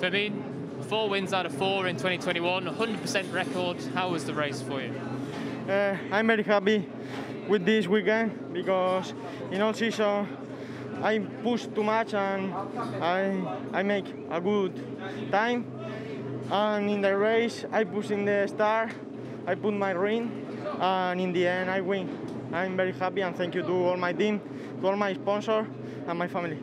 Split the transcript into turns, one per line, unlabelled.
For me, four wins out of four in 2021, 100% record. How was the race for you?
Uh, I'm very happy with this weekend because in all season I push too much and I I make a good time. And in the race I push in the start, I put my ring, and in the end I win. I'm very happy and thank you to all my team, to all my sponsors and my family.